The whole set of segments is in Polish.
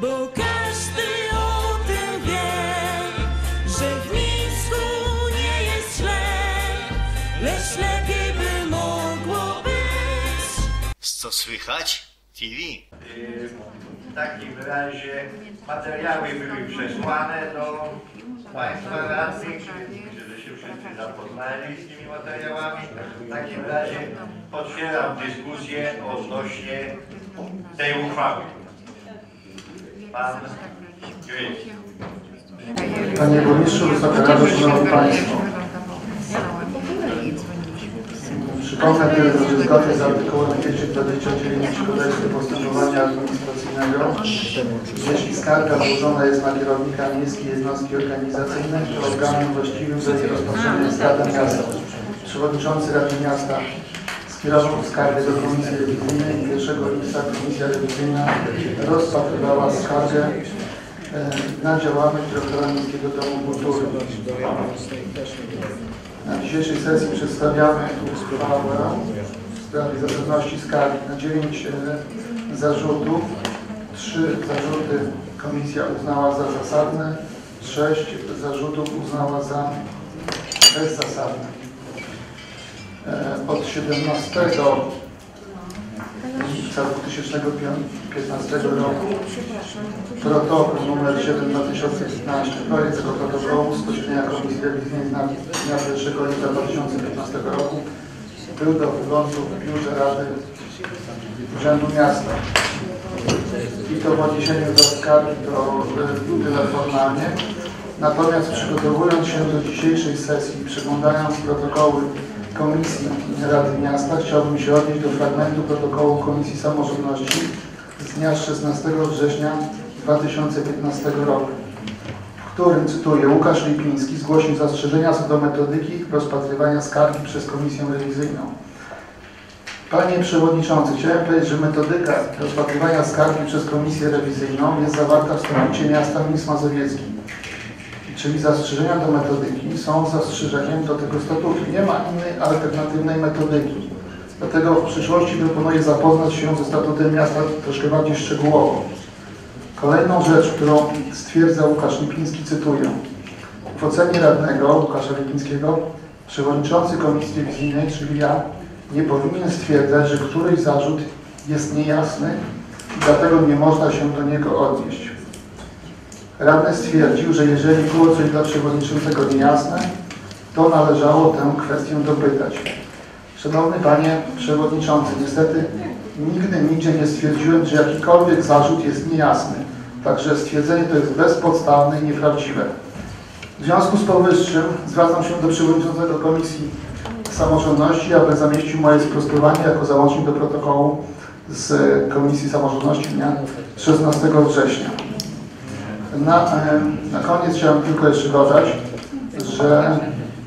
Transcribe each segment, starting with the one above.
Bo każdy o tym wie, że w Mińsku nie jest źle, lecz lepiej by mogło być. Co słychać? TV. W takim razie materiały były przesłane do Państwa radnych, żeby się wszyscy zapoznali z tymi materiałami. W takim razie otwieram dyskusję odnośnie tej uchwały. Pan. Panie Burmistrzu, Wysoka Rado, Szanowni Państwo. Przypomnę tylko, że zgodnie z artykułem 229 Kodeksu Postępowania Administracyjnego, jeśli skarga złożona jest na kierownika miejskiej jednostki organizacyjnej, to organem właściwym będzie rozpatrzenie Rada Miasta. Przewodniczący Rady Miasta skierował skargę do Komisji Rewizyjnej i 1 lipca Komisja Rewizyjna rozpatrywała skargę e, na działalność dyrektora Miejskiego Domu Kultury. Na dzisiejszej sesji przedstawiamy uchwałę w sprawie zasadności skargi na 9 e, zarzutów. Trzy zarzuty komisja uznała za zasadne, sześć zarzutów uznała za bezzasadne. E, Od 17 lipca 2015 roku protokół numer 7 2015 projekt protokołu z posiedzenia Komisji Rewizyjnej dnia dnia 1 lipca 2015 roku był do wyglądu w Biurze Rady Urzędu Miasta. I to w odniesieniu do skargi to y, tyle formalnie. Natomiast przygotowując się do dzisiejszej sesji, przeglądając protokoły Komisji Rady Miasta, chciałbym się odnieść do fragmentu protokołu Komisji Samorządności z dnia 16 września 2015 roku, w którym, cytuję, Łukasz Lipiński zgłosił zastrzeżenia co do metodyki rozpatrywania skargi przez Komisję Rewizyjną. Panie Przewodniczący, chciałem powiedzieć, że metodyka rozpatrywania skargi przez Komisję Rewizyjną jest zawarta w statucie miasta Mińsk Mazowiecki. Czyli zastrzeżenia do metodyki są zastrzeżeniem do tego statutu. Nie ma innej alternatywnej metodyki. Dlatego w przyszłości proponuję zapoznać się ze statutem miasta troszkę bardziej szczegółowo. Kolejną rzecz, którą stwierdza Łukasz Lipiński, cytuję. W ocenie radnego Łukasza Lipińskiego przewodniczący Komisji Rewizyjnej, czyli ja, nie powinien stwierdzać, że któryś zarzut jest niejasny i dlatego nie można się do niego odnieść. Radny stwierdził, że jeżeli było coś dla przewodniczącego niejasne, to należało tę kwestię dopytać. Szanowny Panie Przewodniczący, niestety nigdy nigdzie nie stwierdziłem, że jakikolwiek zarzut jest niejasny. Także stwierdzenie to jest bezpodstawne i nieprawdziwe. W związku z powyższym zwracam się do Przewodniczącego Komisji Samorządności, aby zamieścił moje sprostowanie jako załącznik do protokołu z Komisji Samorządności dnia 16 września. Na, e, na koniec chciałem tylko jeszcze dodać, że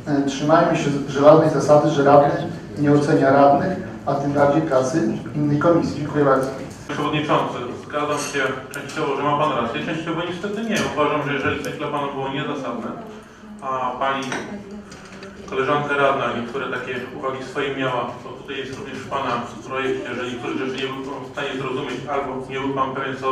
e, trzymajmy się żelaznej zasady, że radny nie ocenia radnych, a tym bardziej pracy innej komisji. Dziękuję bardzo. Przewodniczący, zgadzam się częściowo, że ma Pan rację, częściowo niestety nie. Uważam, że jeżeli coś dla Pana było niezasadne, a Pani koleżanka radna niektóre takie uwagi swoje miała, to tutaj jest również w Pana projekcie, że niektóre rzeczy nie był Pan w stanie zrozumieć albo nie był Pan pewien, co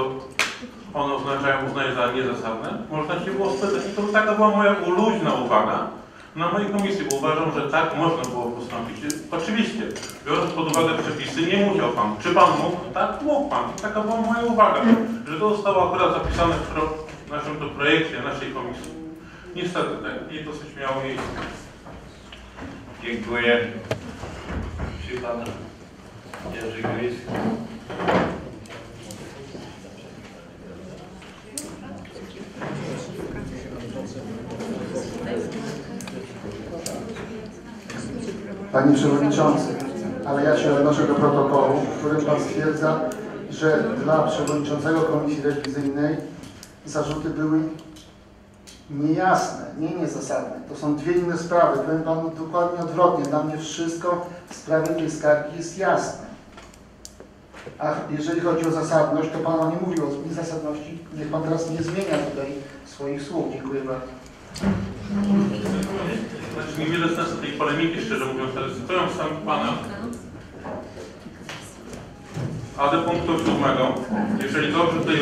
one oznaczają, uznaje za niezasadne, można się było spytać. I to taka była moja luźna uwaga na mojej komisji, bo uważam, że tak można było postąpić. Oczywiście, biorąc pod uwagę przepisy, nie musiał Pan. Czy Pan mógł? Tak, mógł Pan. I taka była moja uwaga, że to zostało akurat zapisane w naszym to projekcie, naszej komisji. Niestety, tak, nie dosyć miało miejsce. Dziękuję. Czy Pan Jerzy Gryz? Panie Przewodniczący, ale ja się odnoszę do protokołu, w którym Pan stwierdza, że dla Przewodniczącego Komisji Rewizyjnej zarzuty były niejasne, nie niezasadne. To są dwie inne sprawy. Powiem Panu dokładnie odwrotnie. Dla mnie wszystko w sprawie tej skargi jest jasne. A jeżeli chodzi o zasadność, to Pan nie mówił o niezasadności. Niech Pan teraz nie zmienia tutaj swoich słów. Dziękuję bardzo. Znaczy niewiele sensu tej polemiki, szczerze mówiąc, ale cytując sam Pana, A do punktu siódmego, jeżeli dobrze tutaj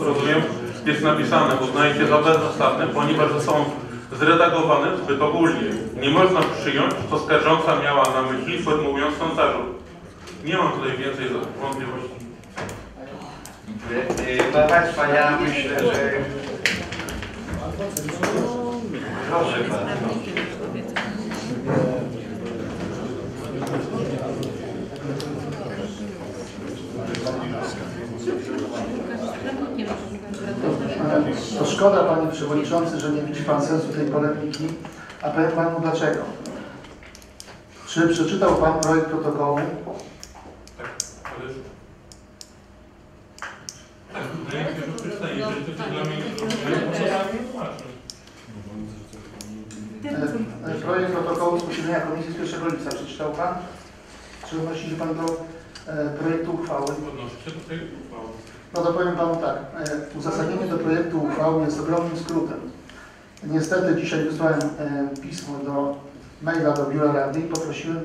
rozumiem, jest napisane, uznajecie za bezzasadne, ponieważ zostaną zredagowane zbyt ogólnie. Nie można przyjąć, co skarżąca miała na myśli, formułując ten zarzut. Nie mam tutaj więcej wątpliwości. Y, Proszę Państwa, ja myślę, że... Proszę bardzo. To szkoda, Panie Przewodniczący, że nie widzi Pan sensu tej polemiki, a powiem Panu dlaczego. Czy przeczytał Pan projekt protokołu? Tak, ależ... Tak, się, że przeczytaj, jeżeli to jest dla mnie niezrozumiałe, to ja nie tłumaczę. E, e, Projekt protokołu z posiedzenia Komisji z 1 lipca. Przeczytał Pan? Czy odnosi się Pan do e, projektu uchwały? Odnoszę się do tej uchwały. No to powiem Panu tak. E, Uzasadnienie do projektu uchwały jest ogromnym skrótem. Niestety dzisiaj wysłałem e, pismo do maila do biura rady i poprosiłem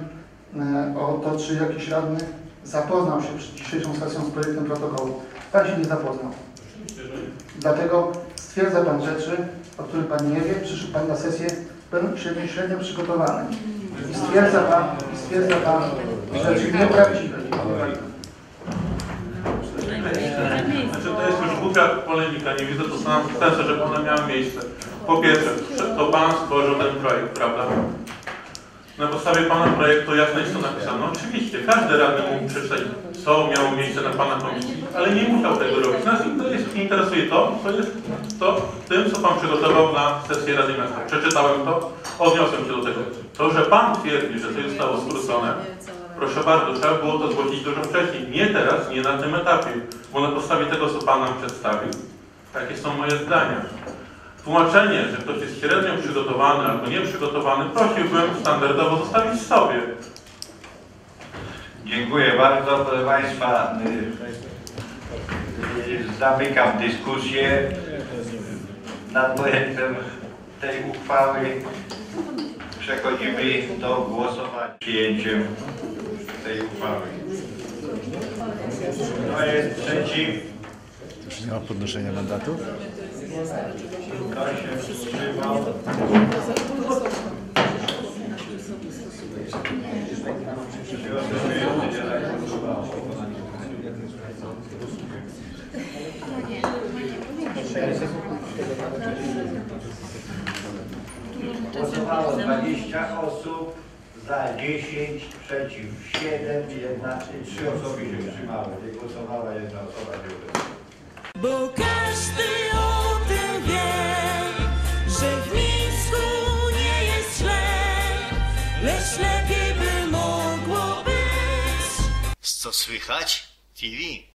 e, o to, czy jakiś radny zapoznał się przed dzisiejszą sesją z projektem protokołu. Pan się nie zapoznał. Oczywiście, że nie. Dlatego stwierdza Pan rzeczy, o których Pan nie wie, przyszedł Pan na sesję średnio, średnio przygotowany. I stwierdza Pan, stwierdza Pan rzeczy nieprawdziwe. Znaczy to jest już głupia polemika, nie widzę to sam sensu, żeby one miały miejsce. Po pierwsze, to Pan stworzył ten projekt, prawda? Na podstawie Pana projektu jasno jest to napisane. No oczywiście, każdy radny mógł przeczytać, co miało miejsce na Pana komisji, ale nie musiał tego robić. Nas interes- interesuje to, co jest to, tym, co Pan przygotował na sesję Rady Miasta. Przeczytałem to, odniosłem się do tego. To, że Pan twierdzi, że to zostało skrócone, Proszę bardzo, trzeba było to zgłosić dużo wcześniej. Nie teraz, nie na tym etapie, bo na podstawie tego, co Pan nam przedstawił, takie są moje zdania. Tłumaczenie, że ktoś jest średnio przygotowany albo nieprzygotowany, prosiłbym standardowo zostawić sobie. Dziękuję bardzo. Proszę Państwa, zamykam dyskusję nad projektem tej uchwały. Przechodzimy do głosowania przyjęciem tej uchwały. Kto jest przeciw? Już nie ma podnoszenia mandatów? Kto się wstrzymał? Czy osoby udzielają głosowania? Głosowało 20 osób, za 10, przeciw 7, jedna, 3 osoby się wstrzymały. Nie głosowała jedna osoba. Bo każdy o tym wie, że w Mińsku nie jest źle, lecz lepiej by mogło być. Co słychać? TV.